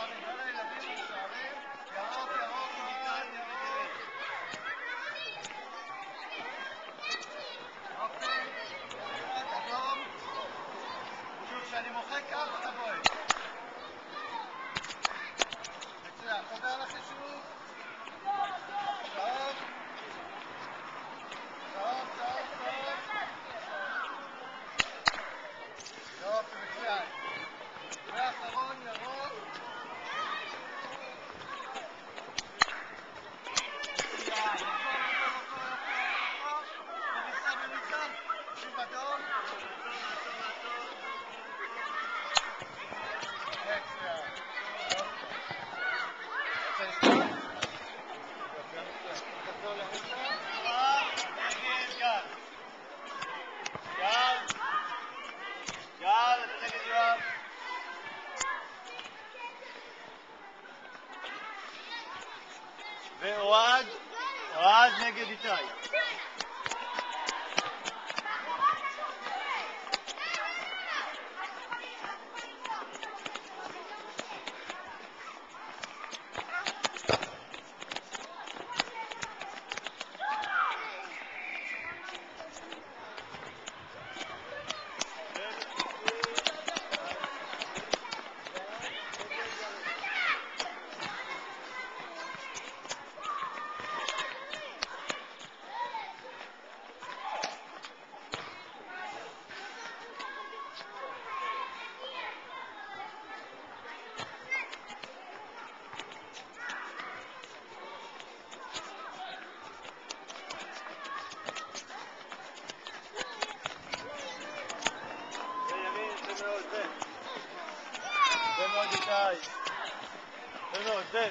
שערים, לא ואוהד, אוהד נגד איתי. איתי. זה מאוד, זה.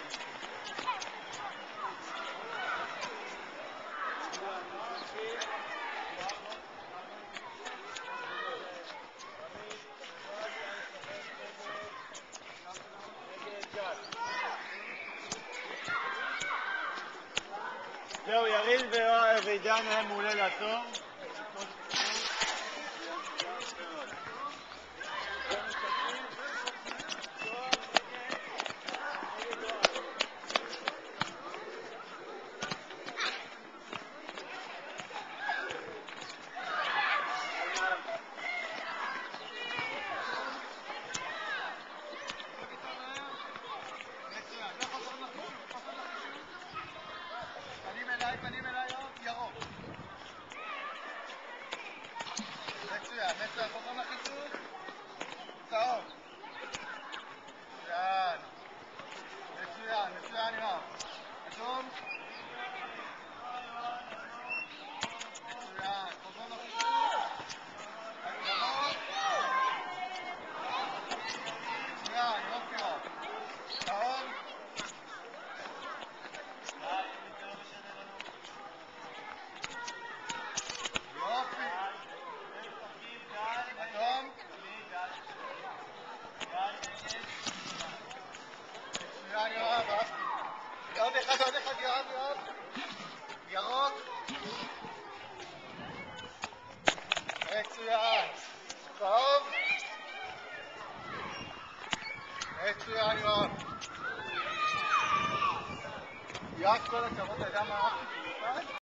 זהו, יריב ועידן היה מעולה לעצור. פנים אליי, פנים אליי, ירוק. מצוין, מצוין, חוזרים לחישוב. צהוב. מצוין. מצוין, מצוין, יואב. אדום. מצוין, חוזרים לחישוב. ירוק. מצוין, יופי, יואב. צהוב. יופי. אדום. יואב, אהבתי. עוד אחד, עוד אחד, יואב, יואב. ירוק. מצוין. צהוב. מצוין, יואב. יואב, כל הכבוד, אתה יודע מה?